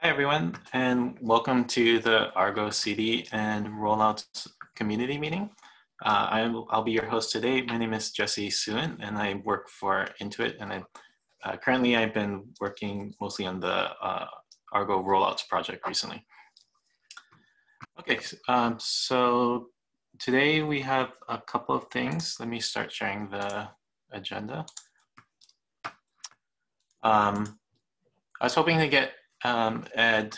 Hi, everyone, and welcome to the Argo CD and Rollouts community meeting. Uh, I'll, I'll, be your host today. My name is Jesse Suen, and I work for Intuit. And I, uh, currently, I've been working mostly on the uh, Argo Rollouts project recently. Okay, um, so today we have a couple of things. Let me start sharing the agenda. Um, I was hoping to get um, Ed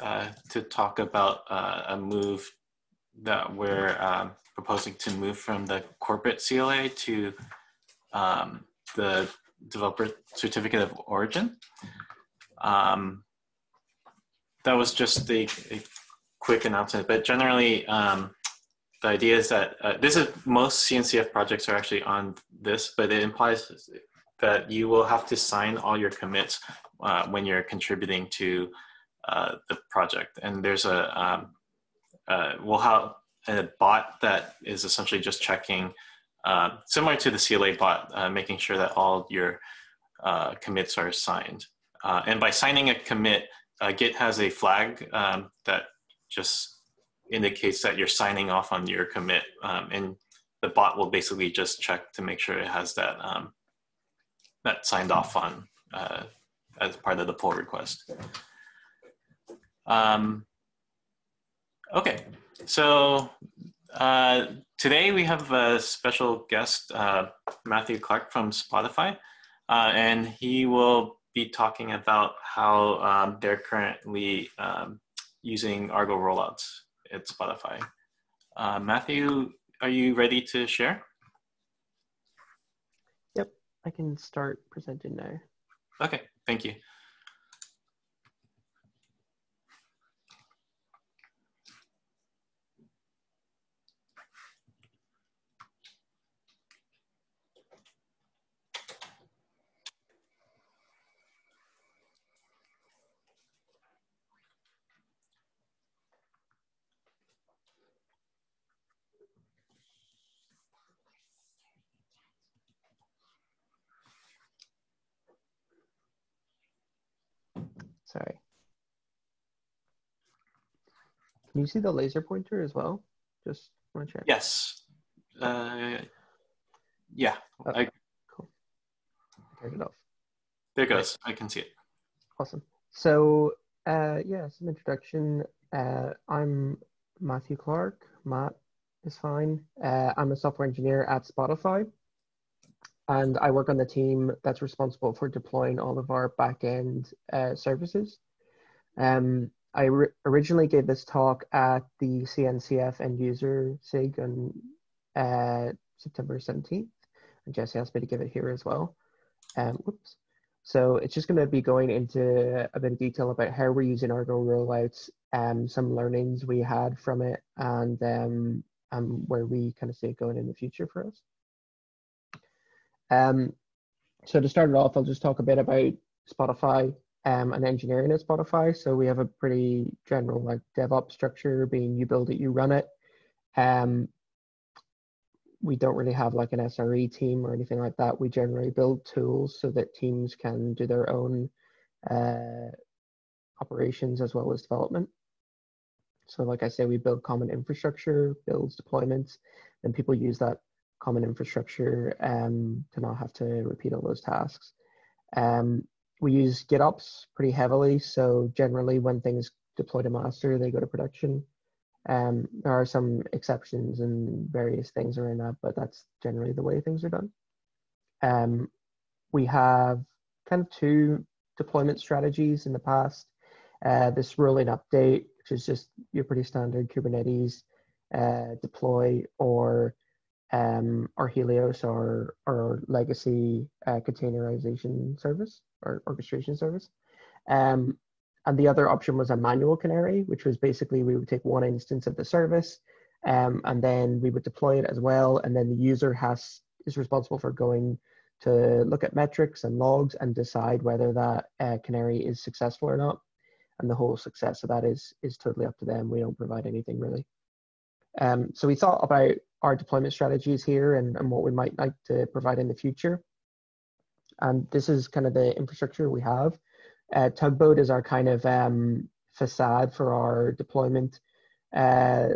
uh, to talk about uh, a move that we're um, proposing to move from the corporate CLA to um, the developer certificate of origin. Um, that was just a, a, quick announcement, but generally, um, the idea is that uh, this is most CNCF projects are actually on this, but it implies that you will have to sign all your commits uh, when you're contributing to uh, the project. And there's a, um, uh, we'll have a bot that is essentially just checking, uh, similar to the CLA bot, uh, making sure that all your uh, commits are signed. and by signing a commit, Git has a flag um, that just indicates that you're signing off on your commit. Um, and the bot will basically just check to make sure it has that um, that signed off on as part of the pull request. Um, okay, so uh, today we have a special guest, uh, Matthew Clarke from Spotify, uh, and he will be talking about how um, they're currently um, using Argo rollouts at Spotify. Uh, Matthew, are you ready to share? Yep, I can start presenting now. Okay, thank you. Sorry. Can you see the laser pointer as well? Just want to check. Yes. Uh, yeah. Oh, I, cool. Turn it off. There it goes. I can see it. Awesome. So, uh, yeah, some introduction. Uh, I'm Matthew Clarke. Matt is fine. Uh, I'm a software engineer at Spotify and I work on the team that's responsible for deploying all of our backend uh, services. Um, I originally gave this talk at the CNCF end user SIG on uh, September 17th, and Jesse asked me to give it here as well. Um, whoops. So it's just going to be going into a bit of detail about how we're using Argo rollouts, um, some learnings we had from it, and um, um, where we kind of see it going in the future for us. Um, so to start it off, I'll just talk a bit about Spotify um, and engineering at Spotify. So we have a pretty general like DevOps structure, being you build it, you run it. Um, we don't really have like an SRE team or anything like that. We generally build tools so that teams can do their own uh, operations as well as development. So like I say, we build common infrastructure, builds deployments, and people use that common infrastructure um, to not have to repeat all those tasks. Um, we use GitOps pretty heavily, so generally when things deploy to master, they go to production. Um, there are some exceptions and various things around that, but that's generally the way things are done. Um, we have kind of two deployment strategies in the past. Uh, this rolling update, which is just your pretty standard Kubernetes uh, deploy, or um, or Helios or or legacy uh, containerization service or orchestration service. Um, and the other option was a manual canary, which was basically we would take one instance of the service um, and then we would deploy it as well. And then the user has is responsible for going to look at metrics and logs and decide whether that uh, canary is successful or not. And the whole success of that is is totally up to them. We don't provide anything really. Um, so we thought about our deployment strategies here and, and what we might like to provide in the future. And this is kind of the infrastructure we have. Uh, Tugboat is our kind of um, facade for our deployment uh,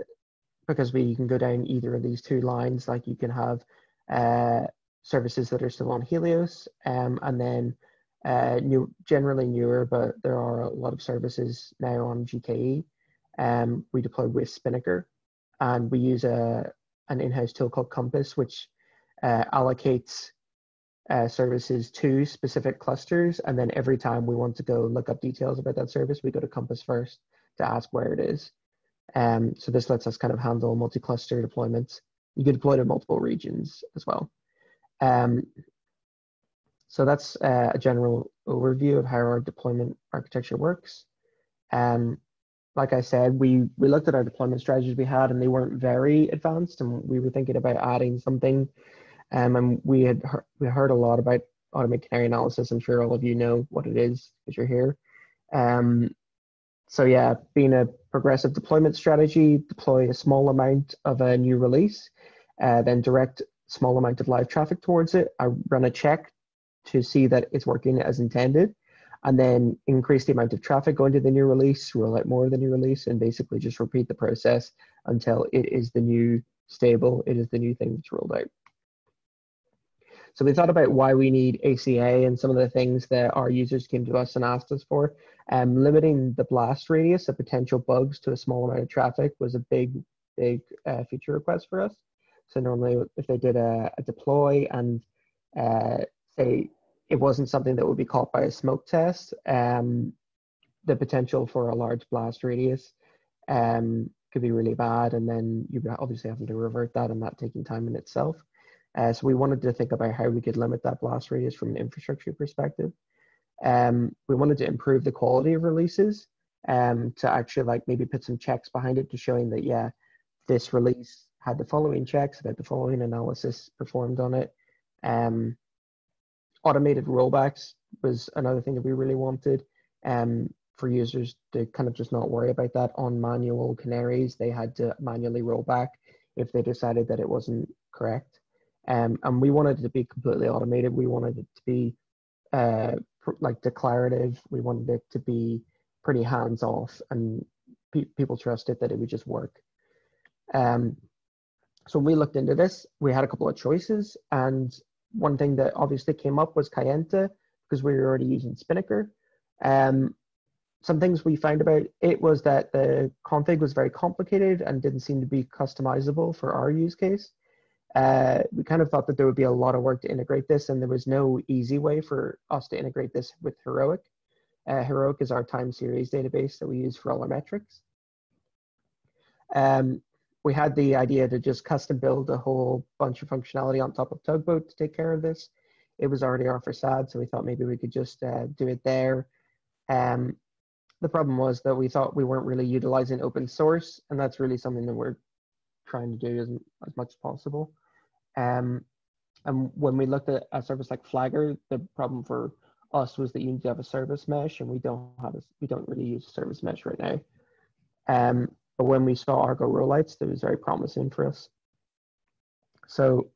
because we can go down either of these two lines. Like you can have uh, services that are still on Helios um, and then uh, new, generally newer, but there are a lot of services now on GKE. Um, we deploy with Spinnaker and we use a, an in-house tool called Compass, which uh, allocates uh, services to specific clusters. And then every time we want to go look up details about that service, we go to Compass first to ask where it is. Um, so this lets us kind of handle multi-cluster deployments. You can deploy to multiple regions as well. Um, so that's uh, a general overview of how our deployment architecture works. Um, like I said, we, we looked at our deployment strategies we had and they weren't very advanced and we were thinking about adding something um, and we had heard, we heard a lot about automated canary analysis. I'm sure all of you know what it is because you're here. Um, so yeah, being a progressive deployment strategy, deploy a small amount of a new release, uh, then direct small amount of live traffic towards it. I run a check to see that it's working as intended, and then increase the amount of traffic going to the new release, roll out more of the new release, and basically just repeat the process until it is the new stable, it is the new thing that's rolled out. So we thought about why we need ACA and some of the things that our users came to us and asked us for. Um, limiting the blast radius of potential bugs to a small amount of traffic was a big, big uh, feature request for us. So normally if they did a, a deploy and uh, say it wasn't something that would be caught by a smoke test, um, the potential for a large blast radius um, could be really bad. And then you'd obviously having to revert that and that taking time in itself. Uh, so we wanted to think about how we could limit that blast radius from an infrastructure perspective. Um, we wanted to improve the quality of releases um, to actually like maybe put some checks behind it to showing that, yeah, this release had the following checks, that the following analysis performed on it. Um, automated rollbacks was another thing that we really wanted um, for users to kind of just not worry about that on manual canaries. They had to manually roll back if they decided that it wasn't correct. Um, and we wanted it to be completely automated. We wanted it to be uh, like declarative. We wanted it to be pretty hands off, and pe people trusted that it would just work. Um, so when we looked into this, we had a couple of choices, and one thing that obviously came up was Kayenta because we were already using Spinnaker. Um, some things we found about it was that the config was very complicated and didn't seem to be customizable for our use case uh, we kind of thought that there would be a lot of work to integrate this, and there was no easy way for us to integrate this with Heroic. Uh, Heroic is our time series database that we use for all our metrics. Um, we had the idea to just custom build a whole bunch of functionality on top of Tugboat to take care of this. It was already our facade, so we thought maybe we could just uh, do it there. Um, the problem was that we thought we weren't really utilizing open source, and that's really something that we're trying to do as, as much as possible. Um, and when we looked at a service like Flagger, the problem for us was that you need to have a service mesh, and we don't have a, we don't really use a service mesh right now. Um, but when we saw Argo rollouts, that was very promising for us. So,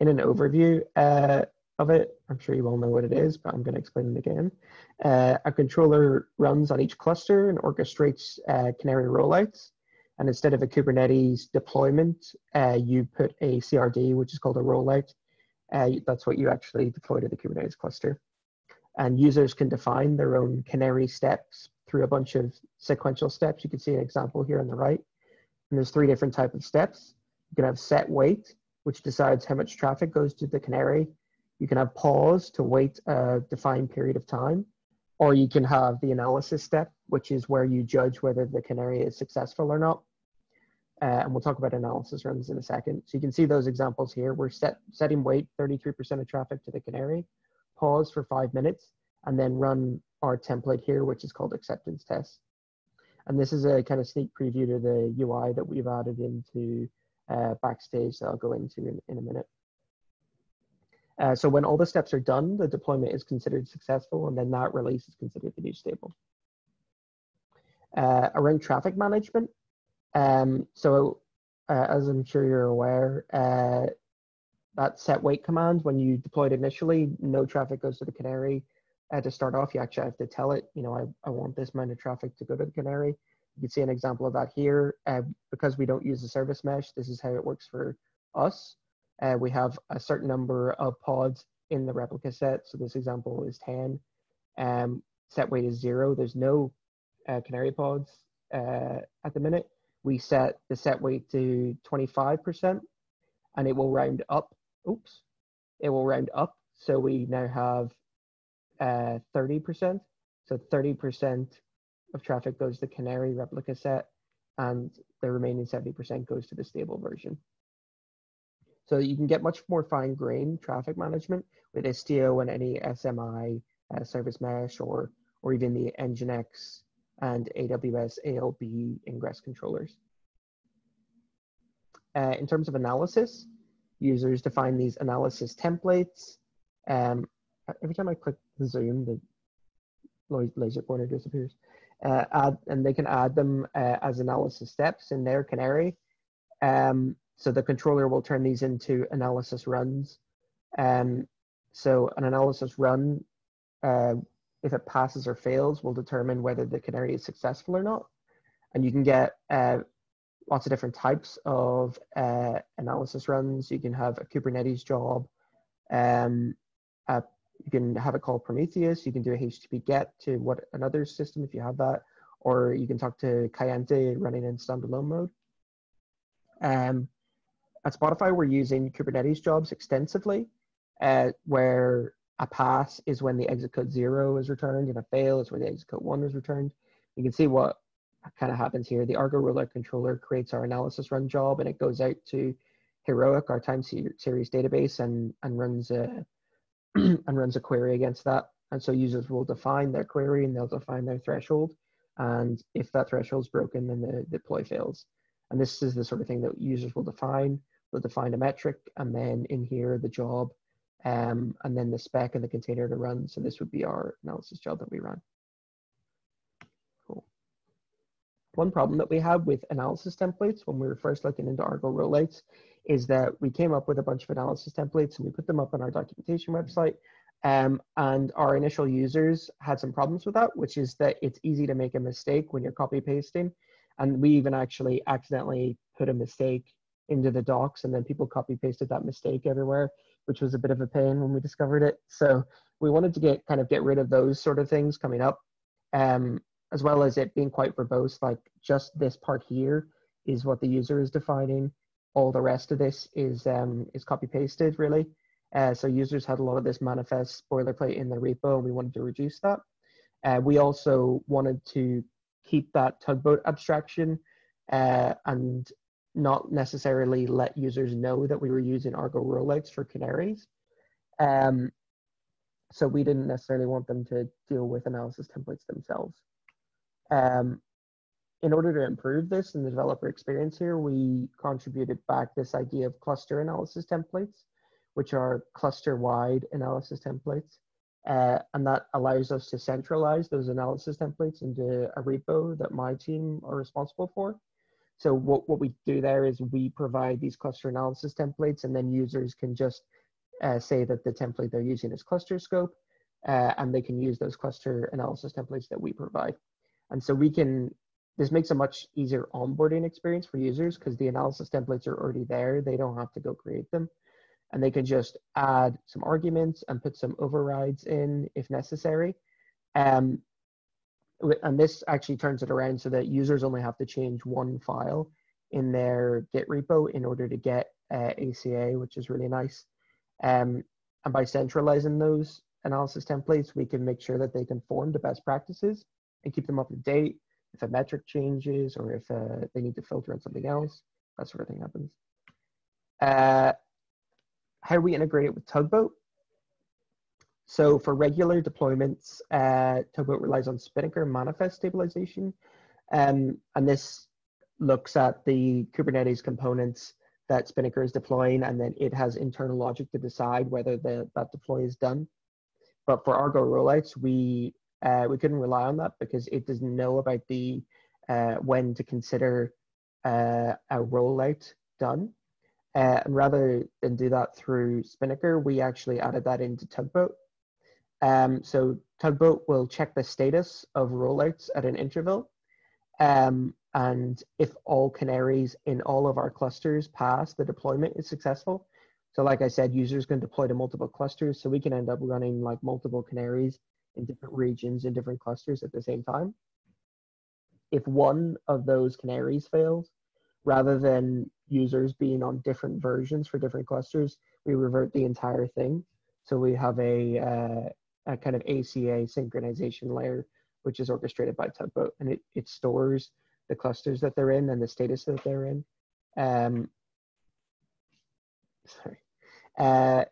in an overview uh, of it, I'm sure you all know what it is, but I'm going to explain it again. Uh, a controller runs on each cluster and orchestrates uh, Canary rollouts. And instead of a Kubernetes deployment, uh, you put a CRD, which is called a rollout. Uh, that's what you actually deploy to the Kubernetes cluster. And users can define their own canary steps through a bunch of sequential steps. You can see an example here on the right. And there's three different type of steps. You can have set weight, which decides how much traffic goes to the canary. You can have pause to weight a defined period of time or you can have the analysis step, which is where you judge whether the canary is successful or not. Uh, and we'll talk about analysis runs in a second. So you can see those examples here. We're set, setting wait 33% of traffic to the canary, pause for five minutes, and then run our template here, which is called acceptance test. And this is a kind of sneak preview to the UI that we've added into uh, Backstage that I'll go into in, in a minute. Uh, so when all the steps are done, the deployment is considered successful, and then that release is considered the new stable. Uh, around traffic management, um, so uh, as I'm sure you're aware, uh, that set weight command, when you deployed initially, no traffic goes to the canary. To start off, you actually have to tell it, you know, I, I want this amount of traffic to go to the canary. You can see an example of that here. Uh, because we don't use the service mesh, this is how it works for us. Uh, we have a certain number of pods in the replica set. So this example is 10. Um, set weight is zero. There's no uh, canary pods uh, at the minute. We set the set weight to 25% and it will round up. Oops. It will round up. So we now have uh, 30%. So 30% of traffic goes to the canary replica set and the remaining 70% goes to the stable version. So you can get much more fine grained traffic management with Istio and any SMI uh, service mesh or, or even the Nginx and AWS ALB ingress controllers. Uh, in terms of analysis, users define these analysis templates. Um, every time I click the zoom, the laser pointer disappears. Uh, add, and they can add them uh, as analysis steps in their canary. Um, so the controller will turn these into analysis runs. Um, so an analysis run, uh, if it passes or fails, will determine whether the canary is successful or not. And you can get uh, lots of different types of uh, analysis runs. You can have a Kubernetes job. Um, a, you can have it called Prometheus. You can do a HTTP GET to what another system if you have that, or you can talk to Kayenta running in standalone mode. Um, at Spotify, we're using Kubernetes jobs extensively, uh, where a pass is when the exit code zero is returned, and a fail is where the exit code one is returned. You can see what kind of happens here. The Argo rollout controller creates our analysis run job, and it goes out to Heroic, our time series database, and and runs a and runs a query against that. And so users will define their query, and they'll define their threshold. And if that threshold is broken, then the deploy fails. And this is the sort of thing that users will define They'll define a metric and then in here the job um, and then the spec and the container to run. So this would be our analysis job that we run. Cool. One problem that we have with analysis templates when we were first looking into Argo rollouts is that we came up with a bunch of analysis templates and we put them up on our documentation website. Um, and our initial users had some problems with that, which is that it's easy to make a mistake when you're copy pasting. And we even actually accidentally put a mistake into the docs and then people copy pasted that mistake everywhere which was a bit of a pain when we discovered it so we wanted to get kind of get rid of those sort of things coming up um, as well as it being quite verbose like just this part here is what the user is defining all the rest of this is um, is copy pasted really uh, so users had a lot of this manifest boilerplate in the repo and we wanted to reduce that uh, we also wanted to keep that tugboat abstraction uh, and not necessarily let users know that we were using Argo rollouts for canaries. Um, so we didn't necessarily want them to deal with analysis templates themselves. Um, in order to improve this in the developer experience here, we contributed back this idea of cluster analysis templates, which are cluster-wide analysis templates. Uh, and that allows us to centralize those analysis templates into a repo that my team are responsible for. So what, what we do there is we provide these cluster analysis templates and then users can just uh, say that the template they're using is cluster scope uh, and they can use those cluster analysis templates that we provide. And so we can, this makes a much easier onboarding experience for users because the analysis templates are already there. They don't have to go create them. And they can just add some arguments and put some overrides in if necessary. Um, and this actually turns it around so that users only have to change one file in their Git repo in order to get uh, ACA, which is really nice. Um, and by centralizing those analysis templates, we can make sure that they conform to best practices and keep them up to date. If a metric changes or if uh, they need to filter on something else, that sort of thing happens. Uh, how do we integrate it with Tugboat? So for regular deployments, uh, Tugboat relies on Spinnaker manifest stabilization. Um, and this looks at the Kubernetes components that Spinnaker is deploying, and then it has internal logic to decide whether the, that deploy is done. But for Argo rollouts, we uh, we couldn't rely on that because it doesn't know about the uh, when to consider uh, a rollout done. Uh, and rather than do that through Spinnaker, we actually added that into Tugboat. Um, so Tugboat will check the status of rollouts at an interval. Um, and if all canaries in all of our clusters pass, the deployment is successful. So like I said, users can deploy to multiple clusters. So we can end up running like multiple canaries in different regions in different clusters at the same time. If one of those canaries fails, rather than users being on different versions for different clusters, we revert the entire thing. So we have a, uh, a kind of ACA synchronization layer, which is orchestrated by Tugboat, and it, it stores the clusters that they're in and the status that they're in. Um, sorry. Uh,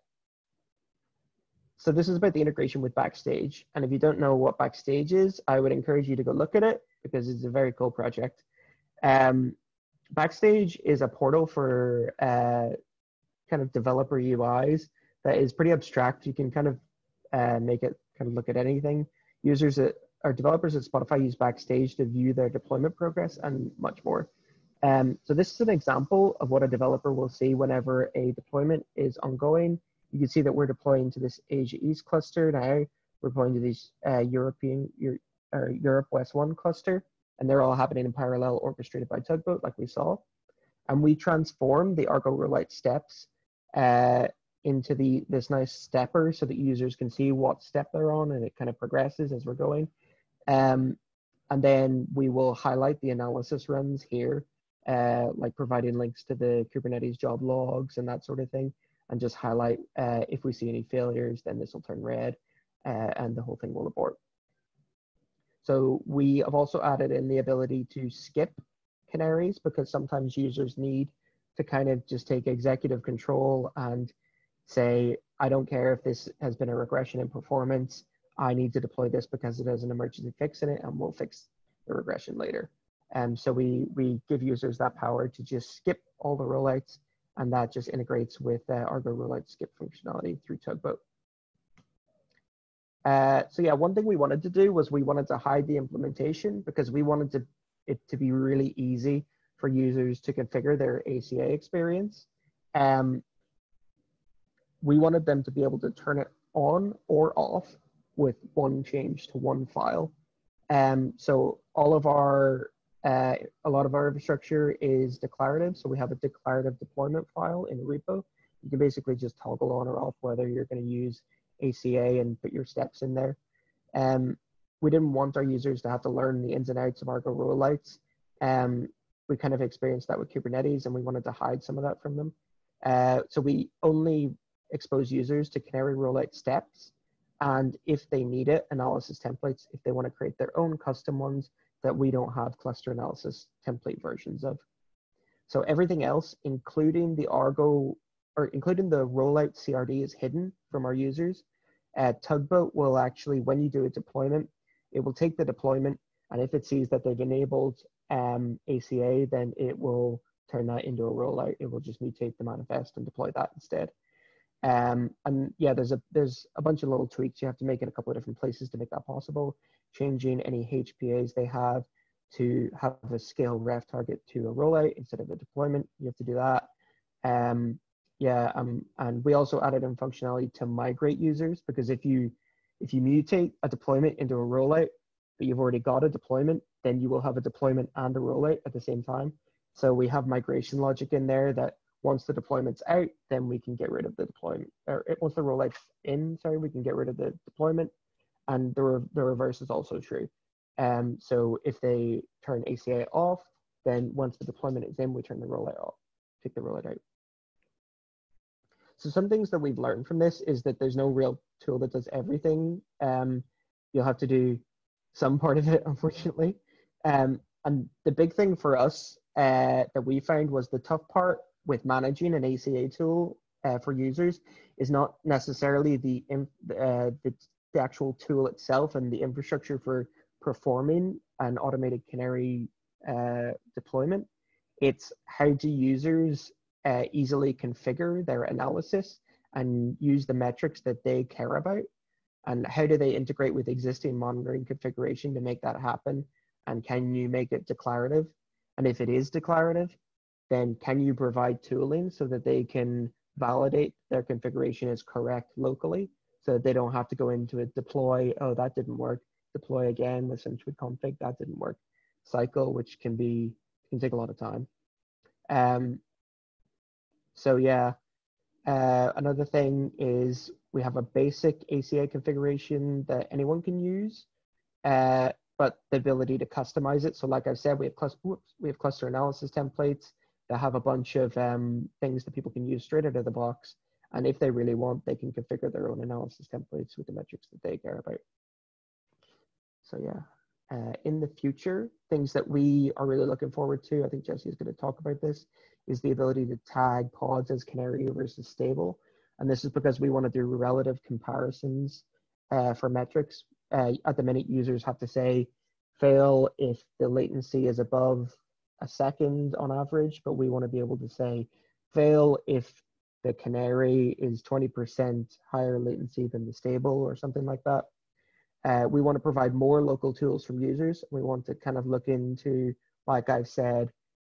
so this is about the integration with Backstage. And if you don't know what Backstage is, I would encourage you to go look at it because it's a very cool project. Um, Backstage is a portal for uh, kind of developer UIs that is pretty abstract. You can kind of uh, make it kind of look at anything. Users that or developers at Spotify use Backstage to view their deployment progress and much more. Um, so this is an example of what a developer will see whenever a deployment is ongoing. You can see that we're deploying to this Asia East cluster now. We're deploying to this uh, European or Europe West 1 cluster, and they're all happening in parallel, orchestrated by Tugboat, like we saw. And we transform the Argo Rollout steps uh, into the this nice stepper so that users can see what step they're on, and it kind of progresses as we're going. Um, and then we will highlight the analysis runs here uh, like providing links to the Kubernetes job logs and that sort of thing, and just highlight uh, if we see any failures, then this will turn red uh, and the whole thing will abort. So we have also added in the ability to skip canaries because sometimes users need to kind of just take executive control and say, I don't care if this has been a regression in performance. I need to deploy this because it has an emergency fix in it and we'll fix the regression later. And so we, we give users that power to just skip all the rollouts and that just integrates with uh, Argo rollout skip functionality through Tugboat. Uh, so yeah, one thing we wanted to do was we wanted to hide the implementation because we wanted to, it to be really easy for users to configure their ACA experience. Um, we wanted them to be able to turn it on or off with one change to one file. Um, so all of our uh, a lot of our infrastructure is declarative, so we have a declarative deployment file in a repo. You can basically just toggle on or off whether you're going to use ACA and put your steps in there. Um, we didn't want our users to have to learn the ins and outs of Argo rollouts. Um, we kind of experienced that with Kubernetes, and we wanted to hide some of that from them. Uh, so we only expose users to Canary rollout steps, and if they need it, analysis templates. If they want to create their own custom ones, that we don't have cluster analysis template versions of. So everything else, including the Argo or including the rollout CRD is hidden from our users. Uh, Tugboat will actually, when you do a deployment, it will take the deployment and if it sees that they've enabled um, ACA, then it will turn that into a rollout. It will just mutate the manifest and deploy that instead. Um, and yeah, there's a there's a bunch of little tweaks you have to make in a couple of different places to make that possible changing any HPAs they have to have a scale ref target to a rollout instead of a deployment. You have to do that. Um, yeah, um, and we also added in functionality to migrate users because if you if you mutate a deployment into a rollout, but you've already got a deployment, then you will have a deployment and a rollout at the same time. So we have migration logic in there that once the deployment's out, then we can get rid of the deployment. Or once the rollout's in, sorry, we can get rid of the deployment and the, re- the reverse is also true. Um, so if they turn ACA off, then once the deployment is in, we turn the rollout off, take the rollout out. So some things that we've learned from this is that there's no real tool that does everything. Um, you'll have to do some part of it, unfortunately. Um, and the big thing for us uh, that we found was the tough part with managing an ACA tool uh, for users is not necessarily the, uh, the the actual tool itself and the infrastructure for performing an automated canary uh, deployment. It's how do users uh, easily configure their analysis and use the metrics that they care about? And how do they integrate with existing monitoring configuration to make that happen? And can you make it declarative? And if it is declarative, then can you provide tooling so that they can validate their configuration is correct locally so they don't have to go into it, deploy, oh, that didn't work, deploy again with some tweak config, that didn't work, cycle, which can be, can take a lot of time. Um, so yeah, uh, another thing is we have a basic ACA configuration that anyone can use, uh, but the ability to customize it. So like I've said, we have, cluster, whoops, we have cluster analysis templates that have a bunch of um, things that people can use straight out of the box. And if they really want, they can configure their own analysis templates with the metrics that they care about. So yeah, uh, in the future, things that we are really looking forward to, I think Jesse is going to talk about this, is the ability to tag pods as canary versus stable. And this is because we want to do relative comparisons uh, for metrics. Uh, at the minute, users have to say fail if the latency is above a second on average, but we want to be able to say fail if the canary is 20% higher latency than the stable or something like that. Uh, we want to provide more local tools from users. We want to kind of look into, like I've said,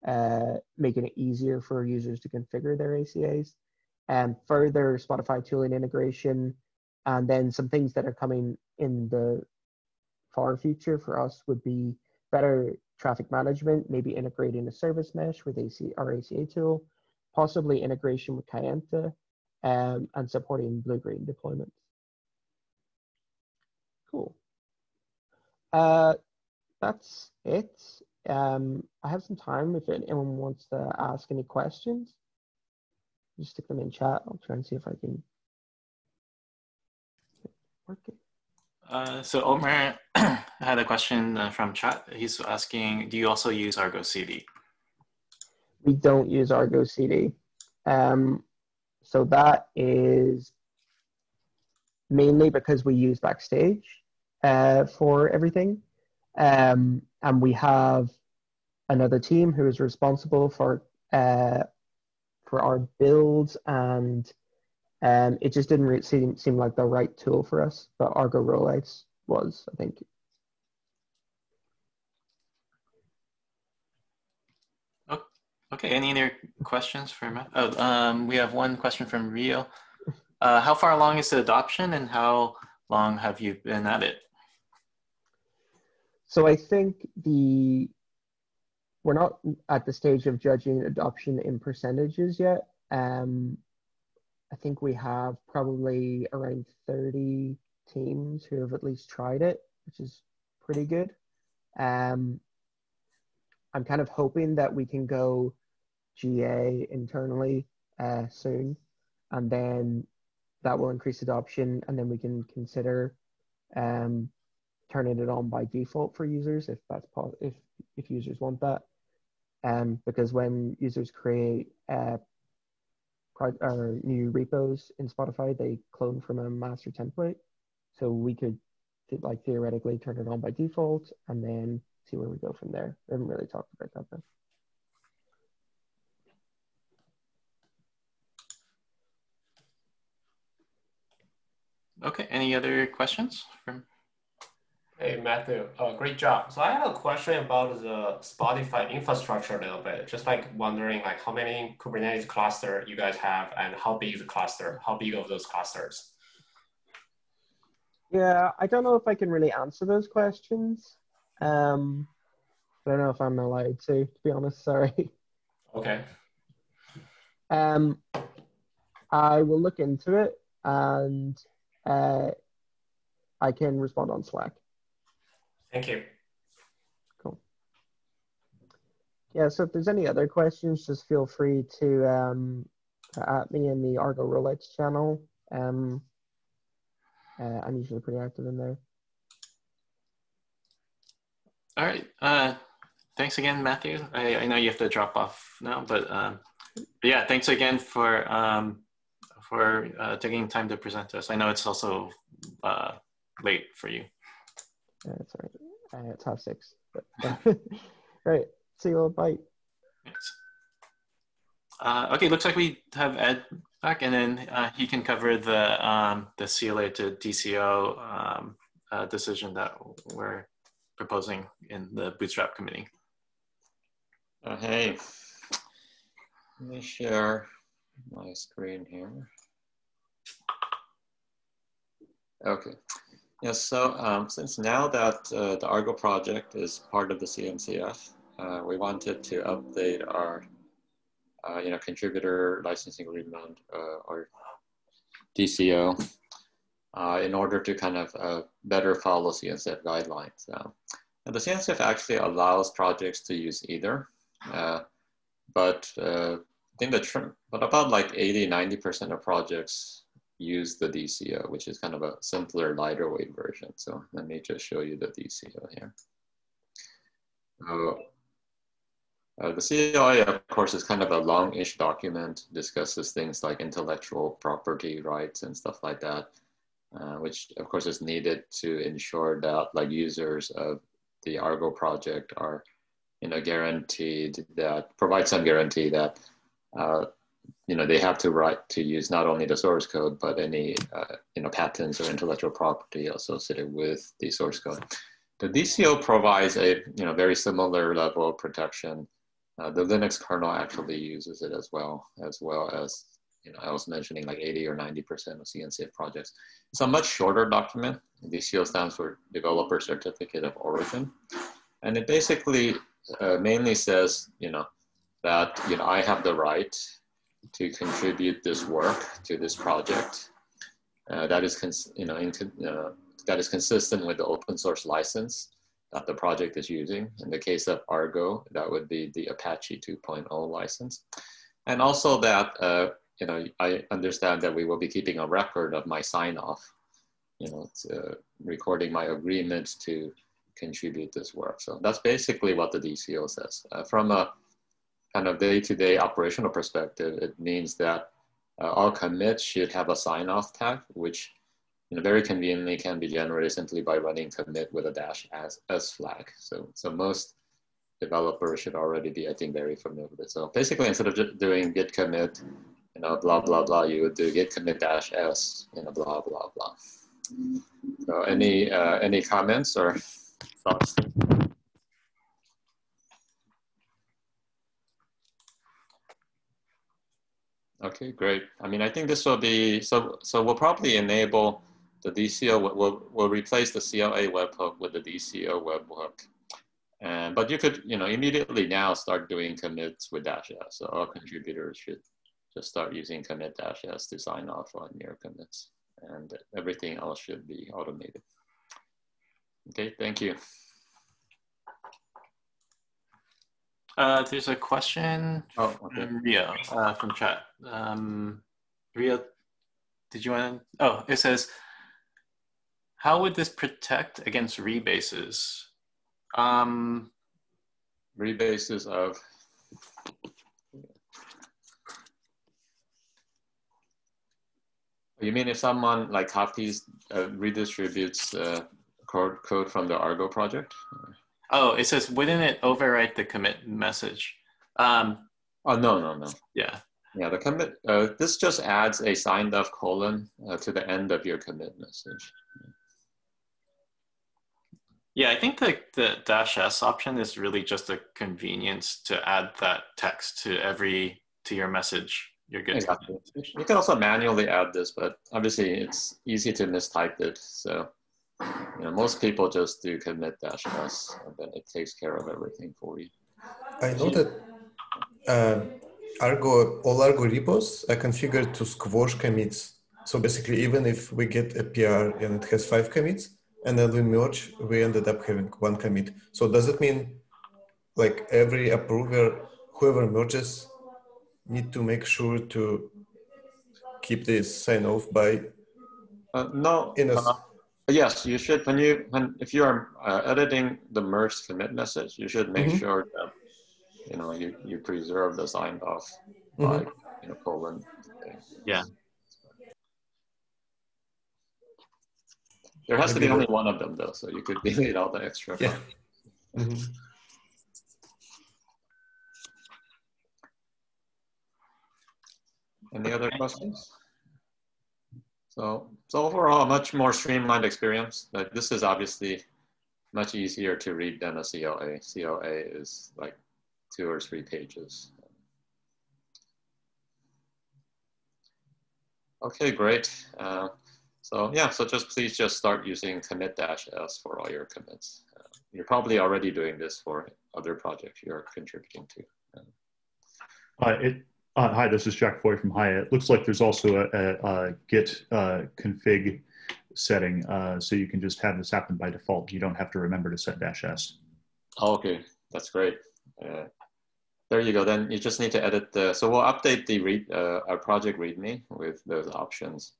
uh, making it easier for users to configure their ACAs. And further Spotify tooling integration, and then some things that are coming in the far future for us would be better traffic management, maybe integrating a service mesh with AC, our ACA tool, possibly integration with Kayenta, um, and supporting blue-green deployments. Cool. Uh, that's it. Um, I have some time if anyone wants to ask any questions. Just stick them in chat. I'll try and see if I can work it. Uh, so Omar had a question uh, from chat. He's asking, do you also use Argo CD? We don't use Argo CD. Um, so that is mainly because we use Backstage uh, for everything. Um, and we have another team who is responsible for uh, for our builds and um, it just didn't seem, seem like the right tool for us, but Argo rollouts was, I think. Okay, any other questions for Matt? Oh, um, we have one question from Rio. Uh, how far along is the adoption and how long have you been at it? So I think the we're not at the stage of judging adoption in percentages yet. Um, I think we have probably around 30 teams who have at least tried it, which is pretty good. Um, I'm kind of hoping that we can go GA internally uh, soon, and then that will increase adoption, and then we can consider um, turning it on by default for users if that's if if users want that. Um, because when users create uh, or new repos in Spotify, they clone from a master template. So we could like theoretically turn it on by default and then see where we go from there. We haven't really talked about that though. Okay, any other questions from Hey, Matthew, uh, great job. So I have a question about the Spotify infrastructure a little bit, just like wondering like how many Kubernetes cluster you guys have and how big is the cluster, how big of those clusters? Yeah, I don't know if I can really answer those questions. Um, I don't know if I'm allowed to, to be honest, sorry. Okay. Um, I will look into it and uh, I can respond on Slack. Thank you. Cool. Yeah, so if there's any other questions, just feel free to um, at me in the Argo Rollouts channel. Um, uh, I'm usually pretty active in there. All right. Uh, thanks again, Matthew. I, I know you have to drop off now, but, um, but yeah, thanks again for um, for uh, taking time to present to us. I know it's also uh, late for you. Yeah, that's all right. Uh, it's half six. But, all right. See you all. Bye. Thanks. Uh, okay, looks like we have Ed back, and then uh, he can cover the um, the CLA to DCO um, uh, decision that we're proposing in the Bootstrap committee. Uh, hey, let me share my screen here. Okay. Yes, so um, since now that uh, the Argo project is part of the CNCF, uh, we wanted to update our uh, you know, contributor licensing agreement uh, or DCO uh, in order to kind of uh, better follow CNCF guidelines. and the CNCF actually allows projects to use either, but I think the but about like 80, 90% of projects use the DCO, which is kind of a simpler, lighter weight version. So let me just show you the DCO here. Uh, uh, the CLA, of course, is kind of a long-ish document, discusses things like intellectual property rights and stuff like that, uh, which of course is needed to ensure that like users of the Argo project are, you know, guaranteed that, provide some guarantee that uh, you know, they have to write to use not only the source code, but any, uh, you know, patents or intellectual property associated with the source code. The DCO provides a, you know, very similar level of protection. Uh, the Linux kernel actually uses it as well, as well as, you know, I was mentioning like 80 or 90% of CNCF projects. It's a much shorter document. DCO stands for Developer Certificate of Origin. And it basically uh, mainly says, you know, that, you know, I have the right to contribute this work to this project. Uh, that is, you know, in, uh, that is consistent with the open source license that the project is using. In the case of Argo, that would be the Apache 2.0 license. And also that, uh, you know, I understand that we will be keeping a record of my sign off, you know, to, recording my agreement to contribute this work. So that's basically what the DCO says. Uh, from a kind of day-to-day operational perspective, it means that uh, all commits should have a sign-off tag, which you know, very conveniently can be generated simply by running commit with a dash as, as flag. So, so most developers should already be, I think, very familiar with it. So basically, instead of just doing git commit, you know, blah, blah, blah, you would do git commit dash s, you know, blah, blah, blah. So any, uh, any comments or thoughts? Okay, great. I mean, I think this will be, so, so we'll probably enable the DCO, we'll, we'll replace the CLA webhook with the DCO webhook. And, but you could, you know, immediately now start doing commits with dash S. So all contributors should just start using commit dash S to sign off on your commits and everything else should be automated. Okay, thank you. Uh, there's a question oh, okay. from Rio uh, from chat. Um, Rio, did you want to? Oh, it says, how would this protect against rebases? Um, rebases of. You mean if someone like copies, uh, redistributes uh, code, code from the Argo project? Oh, it says, wouldn't it overwrite the commit message? Um, oh, no, no, no. Yeah. Yeah, the commit, uh, this just adds a signed off colon uh, to the end of your commit message. Yeah, I think the, the dash S option is really just a convenience to add that text to every, to your message. You're good. Exactly. You can also manually add this, but obviously it's easy to mistype it. So you know, most people just do commit dash s, and then it takes care of everything for you. I know that uh, Argo, all Argo repos are configured to squash commits. So basically, even if we get a PR and it has five commits, and then we merge, we ended up having one commit. So does it mean like every approver, whoever merges, need to make sure to keep this sign off by? Uh, no, in a, uh, Yes, you should. When you when if you are uh, editing the merged commit message, you should make mm -hmm. sure that you know you you preserve the signed off mm -hmm. by you know colon. Yeah. There has to be only one of them though, so you could delete all the extra. Yeah. Mm -hmm. Any other questions? So, so overall, a much more streamlined experience. Like this is obviously much easier to read than a CLA. CLA is like two or three pages. Okay, great. Uh, So yeah, so just please just start using commit dash s for all your commits. Uh, you're probably already doing this for other projects you're contributing to. Uh, it, uh, hi, this is Jack Foy from Hiya. It looks like there's also a, a, a Git uh, config setting, uh, so you can just have this happen by default. You don't have to remember to set dash s. Oh, okay, that's great. Uh, there you go. Then you just need to edit the. So we'll update the read uh, our project README with those options,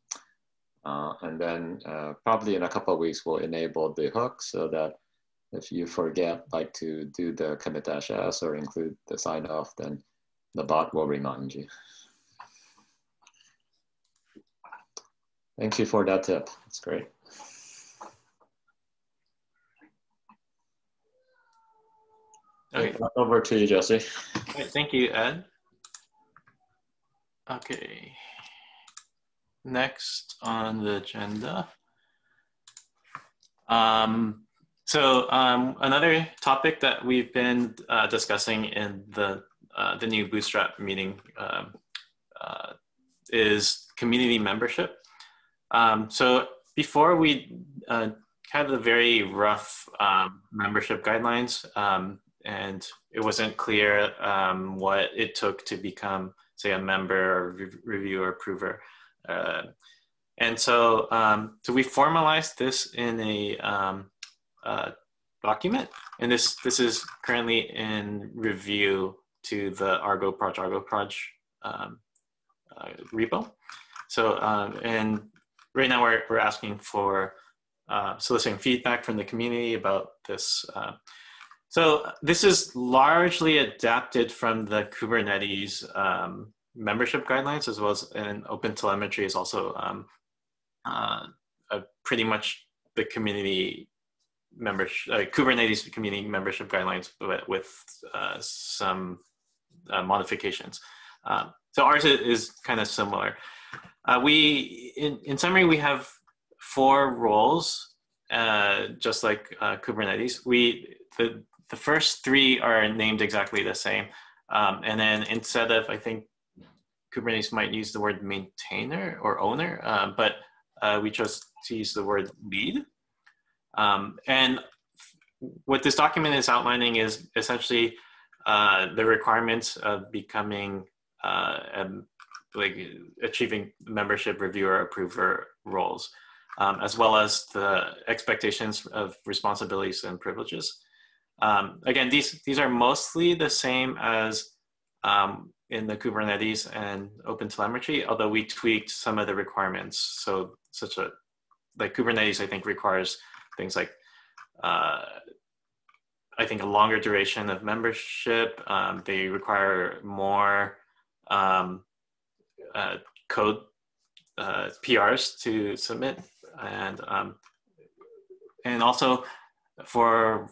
uh, and then probably in a couple of weeks we'll enable the hook so that if you forget like to do the commit dash s or include the sign off, then the bot will remind you. Thank you for that tip. That's great. Okay. Over to you, Jesse. Right, thank you, Ed. Okay. Next on the agenda. Um, so um, another topic that we've been uh, discussing in the uh, the new Bootstrap meeting um, uh, is community membership. Um, so before we uh, had the very rough um, membership guidelines, um, and it wasn't clear um, what it took to become, say, a member or re reviewer approver. Uh, and so, um, so we formalized this in a uh, document, and this this is currently in review to the Argo Proj Argo Proj um, uh, repo. So, um, and right now we're, we're asking for uh, soliciting feedback from the community about this. Uh, so this is largely adapted from the Kubernetes um, membership guidelines as well as and open telemetry is also um, uh, pretty much the community membership, uh, Kubernetes community membership guidelines but with uh, some uh, modifications. Um, so ours is kind of similar. Uh, we, in, in summary, we have four roles, uh, just like uh, Kubernetes. We, the, the first three are named exactly the same. Um, and then instead of, I think Kubernetes might use the word maintainer or owner, uh, but uh, we chose to use the word lead. Um, and what this document is outlining is essentially uh, the requirements of becoming uh, um, like achieving membership reviewer approver roles, um, as well as the expectations of responsibilities and privileges. Um, again, these these are mostly the same as um, in the Kubernetes and OpenTelemetry, although we tweaked some of the requirements. So such a like Kubernetes, I think requires things like uh, I think a longer duration of membership. Um, they require more um, uh, code uh, PRs to submit, and um, and also for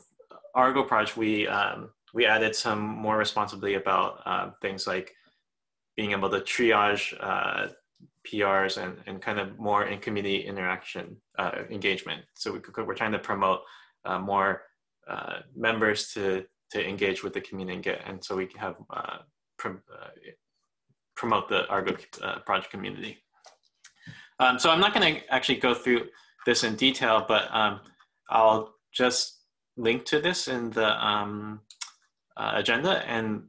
Argo project, we um, we added some more responsibility about uh, things like being able to triage uh, PRs and, and kind of more in community interaction uh, engagement. So we, we're trying to promote uh, more uh, members to to engage with the community and get, and so we can have uh, prom, uh, promote the Argo uh, project community. Um, so I'm not going to actually go through this in detail, but um, I'll just link to this in the um, uh, agenda and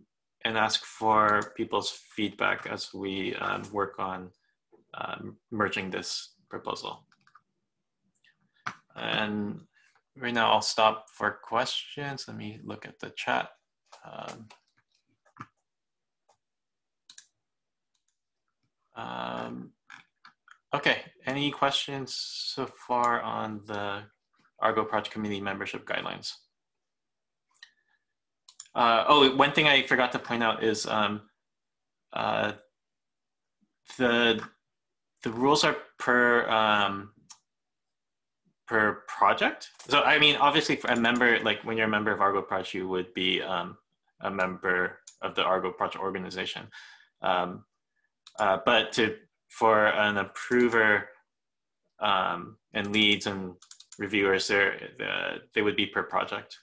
and ask for people's feedback as we um, work on um, merging this proposal. And right now I'll stop for questions. Let me look at the chat. Um, um, okay, any questions so far on the Argo Project Community membership guidelines? Uh, oh, one thing I forgot to point out is um, uh, the the rules are per um, per project. So I mean, obviously, for a member, like when you're a member of Argo Project, you would be um, a member of the Argo Project organization. Um, uh, but to for an approver um, and leads and reviewers, there uh, they would be per project.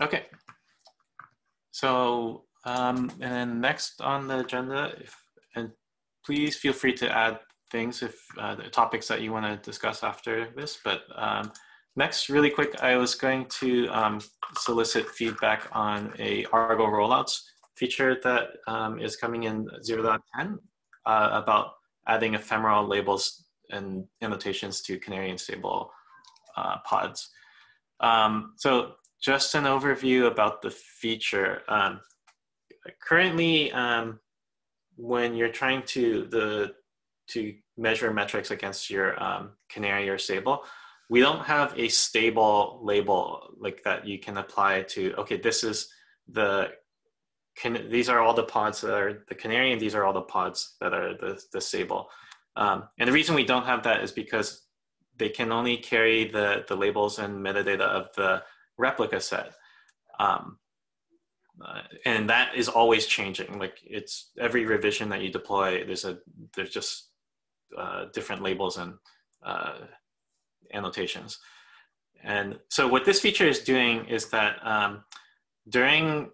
Okay. So Um, and then next on the agenda, if, and please feel free to add things if uh, the topics that you want to discuss after this. But um, next, really quick, I was going to um, solicit feedback on a Argo rollouts feature that um, is coming in 0.10 uh, about adding ephemeral labels and annotations to Canary and Stable uh, pods. Um, so just an overview about the feature. Currently, um, when you're trying to the to measure metrics against your um, Canary or Stable, we don't have a stable label like that you can apply to. Okay, this is the can, these are all the pods that are the Canary, and these are all the pods that are the the Stable. Um, and the reason we don't have that is because they can only carry the the labels and metadata of the replica set. Um, uh, and that is always changing. Like it's every revision that you deploy, there's a there's just uh, different labels and uh, annotations. And so what this feature is doing is that um, during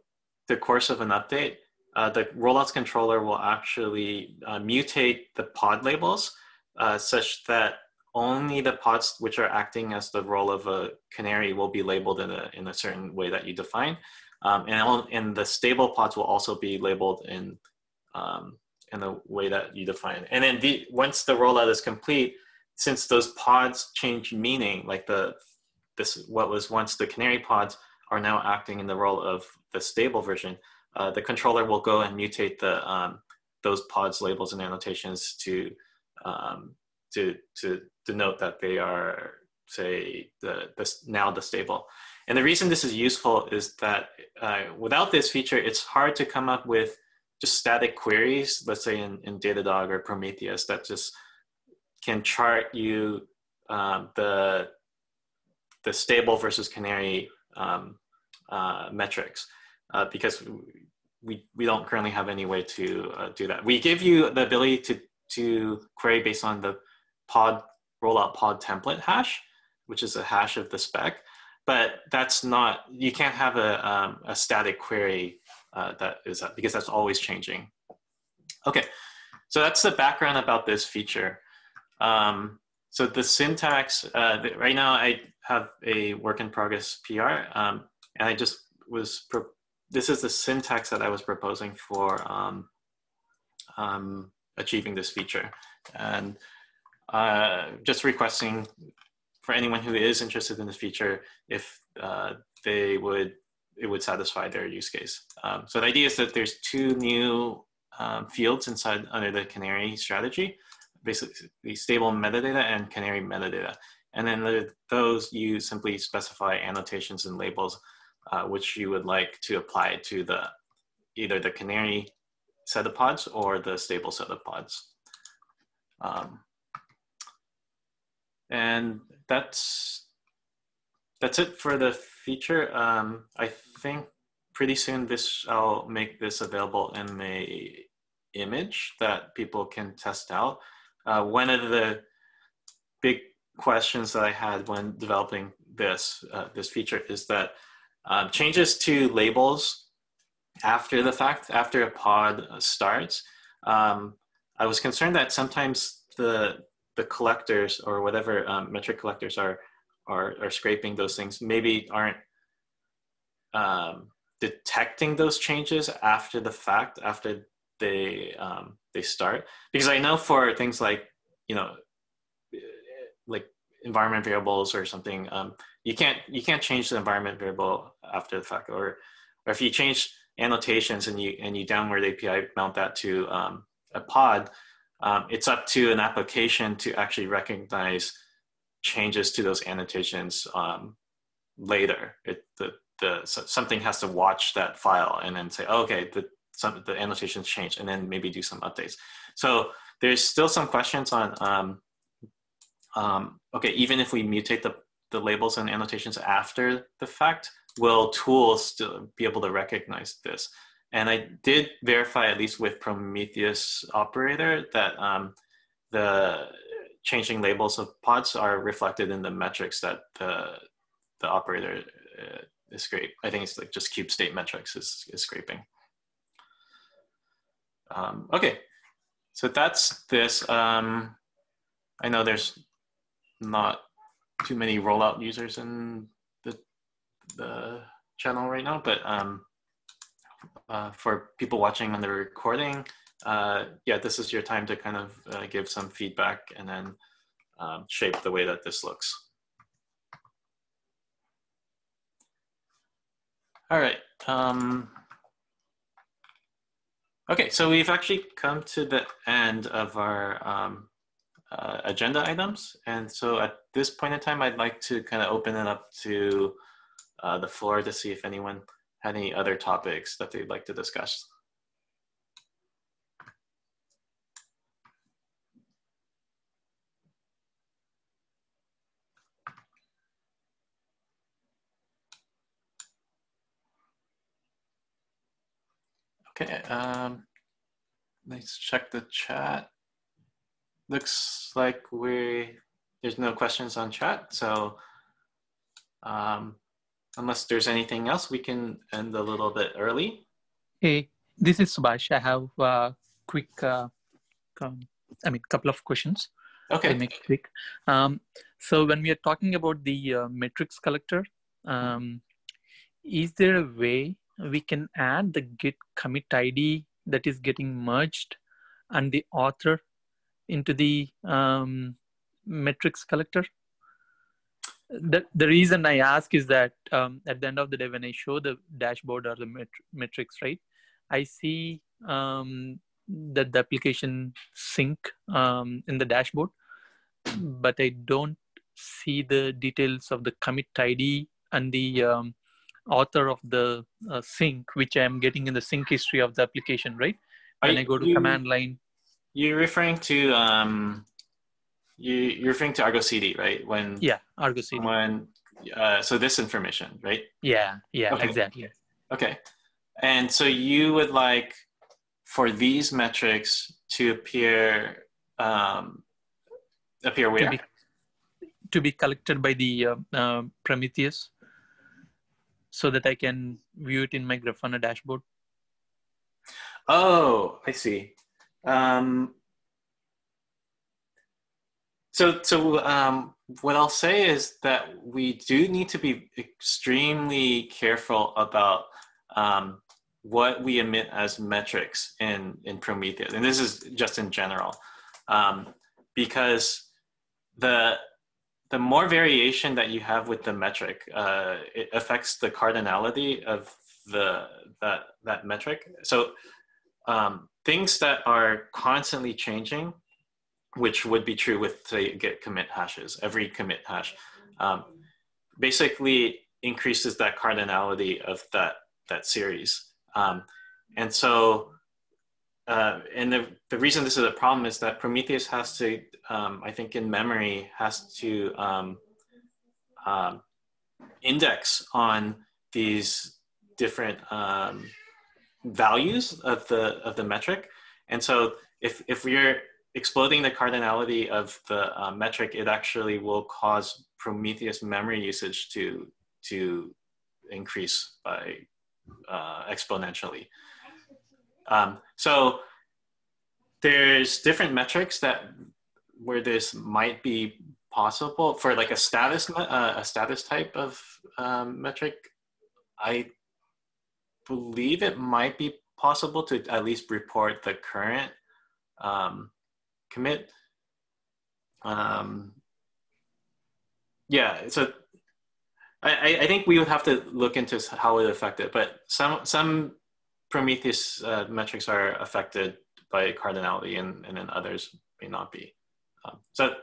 the course of an update, uh, the rollouts controller will actually uh, mutate the pod labels uh, such that only the pods which are acting as the role of a canary will be labeled in a, in a certain way that you define. Um, and, and the stable pods will also be labeled in, um, in the way that you define. And then the, once the rollout is complete, since those pods change meaning, like the, this, what was once the canary pods are now acting in the role of the stable version, uh, the controller will go and mutate the, um, those pods labels and annotations to, um, to, to denote that they are, say, the, the now the stable. And the reason this is useful is that uh, without this feature, it's hard to come up with just static queries, let's say in, in Datadog or Prometheus, that just can chart you um, the, the stable versus canary um, uh, metrics uh, because we, we don't currently have any way to uh, do that. We give you the ability to, to query based on the pod rollout pod template hash, which is a hash of the spec. But that's not, you can't have a, um, a static query uh, that is that because that's always changing. Okay, so that's the background about this feature. Um, so the syntax, uh, right now I have a work in progress PR um, and I just was, this is the syntax that I was proposing for um, um, achieving this feature. And uh, just requesting for anyone who is interested in this feature if uh, they would it would satisfy their use case. Um, so the idea is that there's two new um, fields inside under the Canary strategy, basically the stable metadata and Canary metadata. And then the, those you simply specify annotations and labels uh, which you would like to apply to the either the Canary set of pods or the stable set of pods. Um, and that's that's it for the feature. Um, I think pretty soon this I'll make this available in the image that people can test out. Uh, one of the big questions that I had when developing this uh, this feature is that um, changes to labels after the fact, after a pod starts, um, I was concerned that sometimes the the collectors or whatever um, metric collectors are, are are scraping those things maybe aren't um, detecting those changes after the fact after they um, they start. Because I know for things like you know like environment variables or something um, you can't you can't change the environment variable after the fact. Or or if you change annotations and you and you downward API mount that to um, a pod um, it's up to an application to actually recognize changes to those annotations um, later. It, the, the, so something has to watch that file and then say, oh, okay, the, some, the annotations changed, and then maybe do some updates. So there's still some questions on, um, um, okay, even if we mutate the, the labels and annotations after the fact, will tools still be able to recognize this? And I did verify, at least with Prometheus operator, that um, the changing labels of pods are reflected in the metrics that the, the operator uh, is scrape. I think it's like just kube state metrics is, is scraping. Um, okay, so that's this. Um, I know there's not too many rollout users in the the channel right now, but um, uh, for people watching on the recording, uh, yeah, this is your time to kind of uh, give some feedback and then um, shape the way that this looks. All right. Um, okay, so we've actually come to the end of our um, uh, agenda items. And so at this point in time, I'd like to kind of open it up to uh, the floor to see if anyone any other topics that they'd like to discuss. Okay, um, let's check the chat. Looks like we there's no questions on chat, so um, unless there's anything else, we can end a little bit early. Hey, this is Subhash. I have a quick, uh, um, I mean, couple of questions. Okay. Make it quick. Um, so when we are talking about the uh, metrics collector, um, is there a way we can add the git commit ID that is getting merged and the author into the um, metrics collector? The, the reason I ask is that um, at the end of the day, when I show the dashboard or the met- metrics, right, I see um, that the application sync um, in the dashboard, but I don't see the details of the commit ID and the um, author of the uh, sync, which I'm getting in the sync history of the application, right? When I go to you, command line. You're referring to um, you, you're referring to Argo CD, right? When Yeah, Argo CD. when uh, so this information, right? Yeah, yeah, Okay. exactly. Okay, and so you would like for these metrics to appear um, appear To where? be, to be collected by the uh, uh, Prometheus so that I can view it in my Grafana dashboard. Oh, I see. Um, so, so um, what I'll say is that we do need to be extremely careful about um, what we emit as metrics in in Prometheus, and this is just in general, um, because the the more variation that you have with the metric, uh, it affects the cardinality of the that that metric. So um, things that are constantly changing, which would be true with say git commit hashes, every commit hash, um, basically increases that cardinality of that that series. Um, and so, uh, and the, the reason this is a problem is that Prometheus has to, um, I think in memory, has to um, um, index on these different um, values of the of the metric. And so, if if we're exploding the cardinality of the uh, metric, it actually will cause Prometheus memory usage to to increase by uh, exponentially. Um, so there's different metrics that where this might be possible for like a status uh, a status type of um, metric. I believe it might be possible to at least report the current um, commit. Um, yeah, so I, I think we would have to look into how it affected, but some some Prometheus uh, metrics are affected by cardinality, and, and then others may not be. Um, so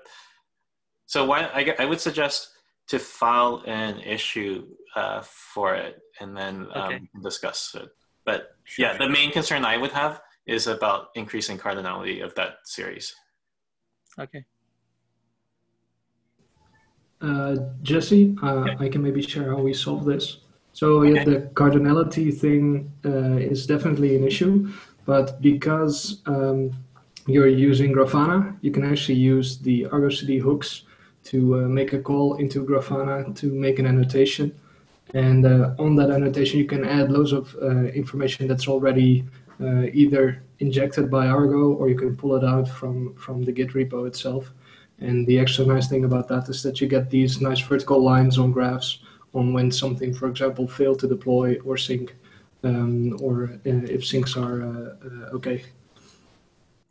so why I, I would suggest to file an issue uh, for it, and then um, Okay. discuss it. But yeah, the main concern I would have is about increasing cardinality of that series. Okay. Uh, Jesse, uh, Yeah. I can maybe share how we solve this. So yeah, the cardinality thing uh, is definitely an issue, but because um, you're using Grafana, you can actually use the Argo CD hooks to uh, make a call into Grafana to make an annotation. And uh, on that annotation, you can add loads of uh, information that's already either injected by Argo or you can pull it out from, from the Git repo itself. And the extra nice thing about that is that you get these nice vertical lines on graphs on when something, for example, failed to deploy or sync, um, or uh, if syncs are uh, uh, okay.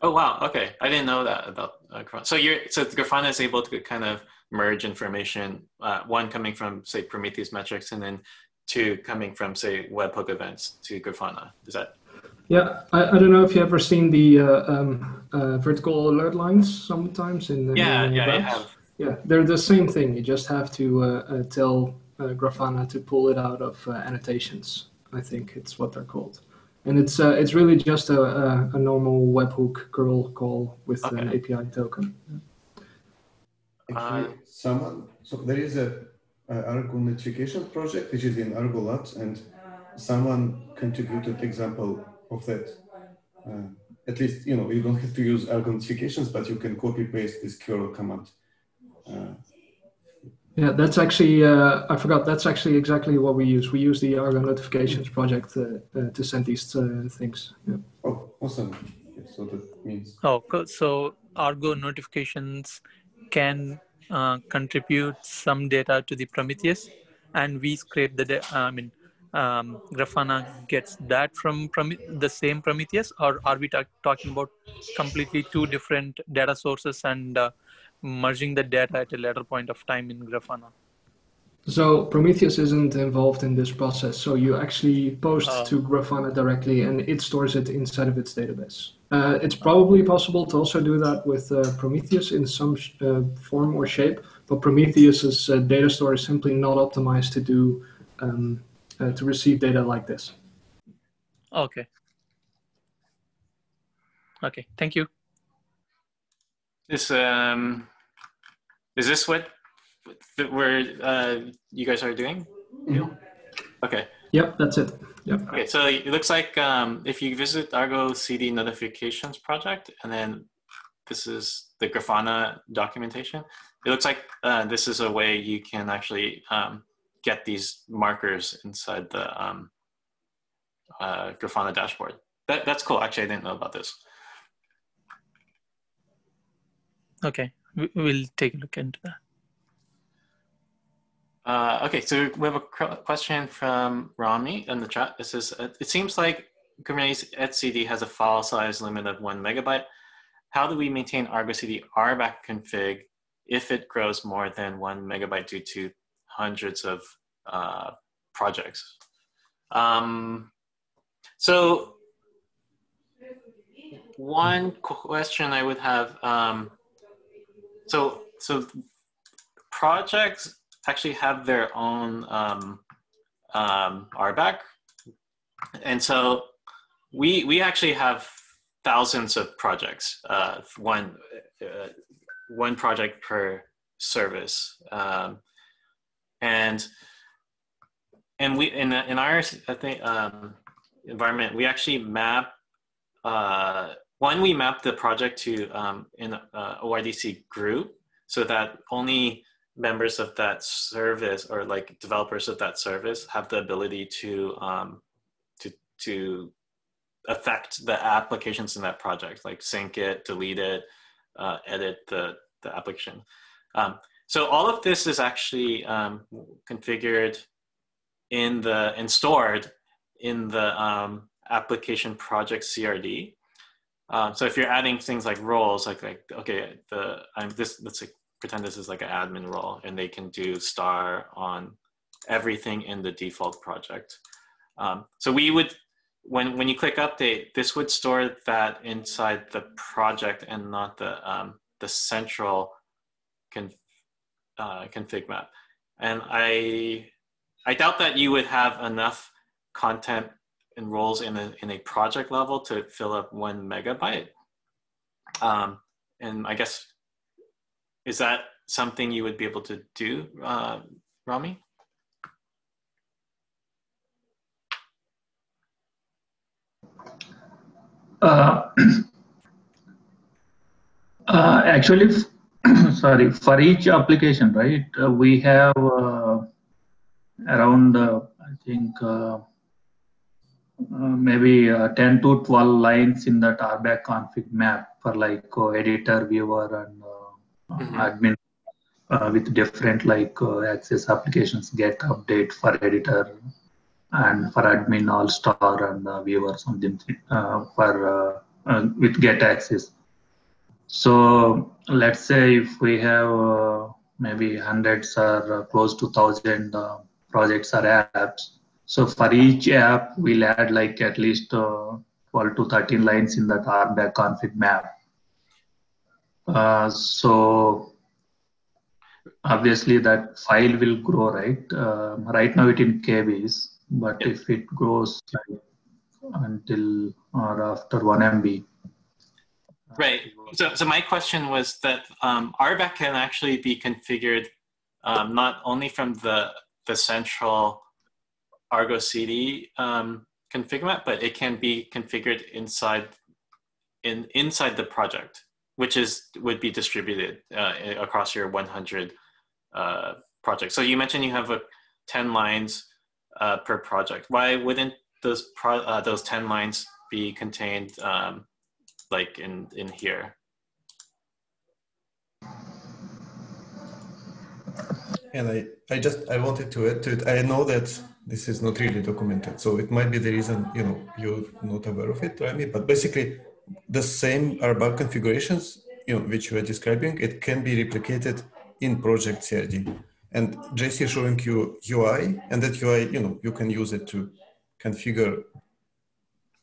Oh wow! Okay, I didn't know that about uh, Grafana. So you're so Grafana is able to kind of merge information, uh, one coming from say Prometheus metrics, and then two coming from say webhook events to Grafana. Is that? Yeah, I, I don't know if you ever seen the uh, um, uh, vertical alert lines sometimes in the yeah in yeah I have Yeah, they're the same thing. You just have to uh, uh, tell uh, Grafana to pull it out of uh, annotations. I think it's what they're called, and it's uh, it's really just a, a, a normal webhook curl call with an API token. Actually, Uh, someone, so there is a, a Argo notifications project which is in Argo Labs, and someone contributed example of that. Uh, at least, you know, you don't have to use Argo notifications, but you can copy paste this curl command. Uh, Yeah, that's actually uh, I forgot. That's actually exactly what we use. We use the Argo notifications project uh, uh, to send these uh, things. Yeah. oh, awesome. So that means Oh, co- so Argo notifications can uh, contribute some data to the Prometheus, and we scrape the. Da- I mean, um, Grafana gets that from Prome- the same Prometheus, or are we ta- talking about completely two different data sources and uh, merging the data at a later point of time in Grafana? So Prometheus isn't involved in this process. So you actually post Oh. to Grafana directly, and it stores it inside of its database. Uh, it's probably possible to also do that with uh, Prometheus in some sh- uh, form or shape, but Prometheus's uh, data store is simply not optimized to do um, uh, to receive data like this. Okay. Okay. Thank you. This um, is this what where uh, you guys are doing? Yeah. Okay. Yep, that's it. Yep. Okay. So it looks like um, if you visit Argo CD notifications project, and then this is the Grafana documentation. It looks like uh, this is a way you can actually um, get these markers inside the um, uh, Grafana dashboard. That, that's cool. Actually, I didn't know about this. Okay. We- We'll take a look into that. Uh, okay, so we have a question from Rami in the chat. It says, uh, it seems like Kubernetes etcd has a file size limit of one megabyte. How do we maintain Argo CD RBAC config if it grows more than one megabyte due to hundreds of uh, projects? Um, so one question I would have, um, so so projects actually have their own um, um, RBAC, and so we we actually have thousands of projects. Uh, one uh, one project per service, um, and and we in in our I think um, environment we actually map. Uh, one, we map the project to um, an uh, OIDC group so that only members of that service or like developers of that service have the ability to um, to to affect the applications in that project, like sync it, delete it, uh, edit the the application. Um, so all of this is actually um, configured in the and stored in the um, application project CRD. Um, so if you're adding things like roles, like like okay, the I'm this let's pretend this is like an admin role, and they can do star on everything in the default project. Um, so we would when when you click update, this would store that inside the project and not the um, the central conf, uh, config map. And I I doubt that you would have enough content and roles in a in a project level to fill up one megabyte. Um, and I guess is that something you would be able to do, uh, Rami? Uh, uh, actually, sorry, for each application, right, uh, we have uh, around, uh, I think, uh, uh, maybe uh, 10 to 12 lines in that RBAC config map for like uh, editor, viewer, and uh, Mhm. admin uh, with different like uh, access applications, get update for editor and for admin all star and uh, viewer something uh, for uh, uh, with get access. So let's say if we have uh, maybe hundreds or uh, close to thousand uh, projects or apps. So for each app, we'll add like at least uh, 12 to 13 lines in that RBAC config map. Uh, so obviously that file will grow, right? Uh, right now it in KBs, but if it grows like until or after 1 MB. Right. So, so my question was that um, RBAC can actually be configured um, not only from the the central Argo CD um, config map, but it can be configured inside in inside the project, which is would be distributed uh, across your 100 uh, projects. So you mentioned you have a 10 lines uh, per project. Why wouldn't those pro- uh, those 10 lines be contained um, like in in here? And I, I just I wanted to add to it. I know that this is not really documented, so it might be the reason you know you're not aware of it, Rami. But basically, the same RBAC configurations, you know, which you are describing, it can be replicated in Project CRD. And JC is showing you UI, and that UI, you know, you can use it to configure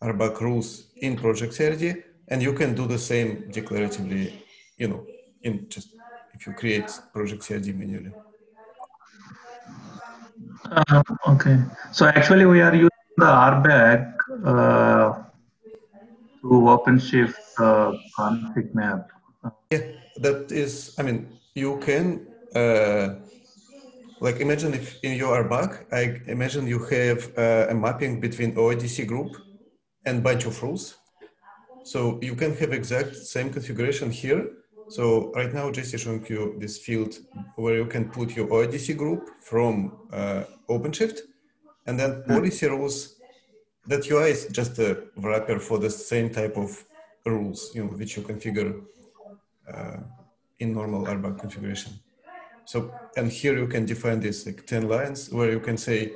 RBAC rules in Project CRD, and you can do the same declaratively, you know, in just if you create Project CRD manually. Uh, okay. So actually, we are using the RBAC uh, through OpenShift uh, config map. Yeah, that is, I mean, you can, uh, like, imagine if in your RBAC, I imagine you have uh, a mapping between OIDC group and bunch of rules. So you can have exact same configuration here. So right now, just showing you this field where you can put your OIDC group from uh, OpenShift, and then policy rules. That UI is just a wrapper for the same type of rules, you know, which you configure uh, in normal RBAC configuration. So, and here you can define this like 10 lines where you can say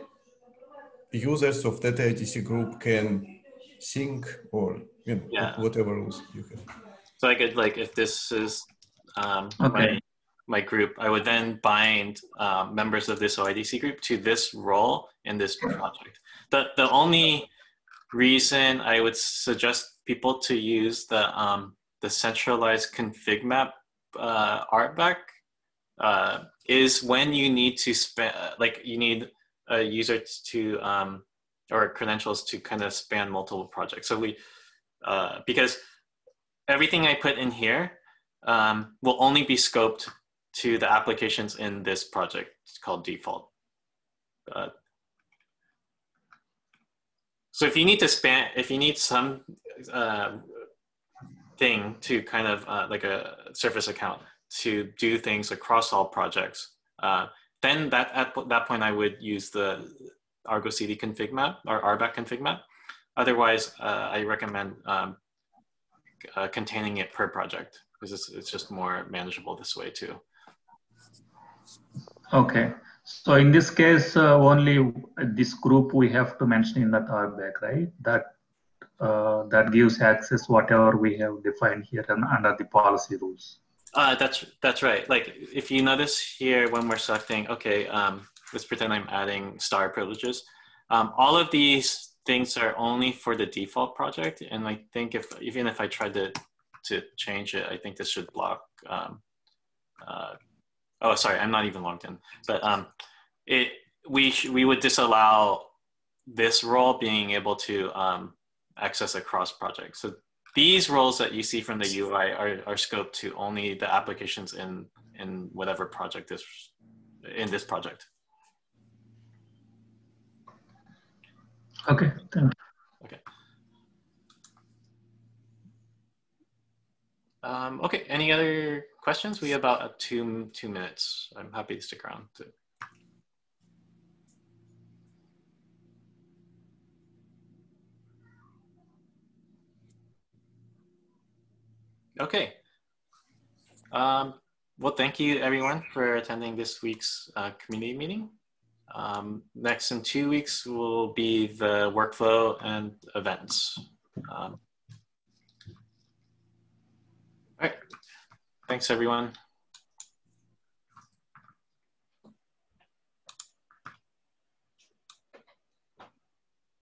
users of that IDC group can sync or, you know, Yeah. whatever rules you have. So I could like if this is um, Okay. my my group, I would then bind um, members of this OIDC group to this role in this project. The the only reason I would suggest people to use the um, the centralized config map uh, RBAC uh, is when you need to span like you need a user to um, or credentials to kind of span multiple projects. So we uh, because everything I put in here um, will only be scoped to the applications in this project it's called default. Uh, so if you need to span, if you need some uh, thing to kind of uh, like a service account to do things across all projects, uh, then that at that point I would use the Argo CD config map or RBAC config map. Otherwise, uh, I recommend um, uh, containing it per project because it's, it's just more manageable this way too. Okay. So in this case, uh, only this group we have to mention in that RBAC, right? That uh, that gives access whatever we have defined here and under the policy rules. Uh, that's that's right. Like if you notice here when we're selecting, okay, um, let's pretend I'm adding star privileges. Um, all of these things are only for the default project, and I think if even if I tried to to change it, I think this should block. Um, uh, oh, sorry, I'm not even logged in, but um, it we we would disallow this role being able to um, access across projects. So these roles that you see from the UI are, are scoped to only the applications in in whatever project is in this project. Okay. Okay. Um, okay. Any other questions? We have about two two minutes. I'm happy to stick around. To... Okay. Um, well, thank you everyone for attending this week's uh, community meeting. Um, next in two weeks will be the workflow and events. Um, all right. Thanks, everyone.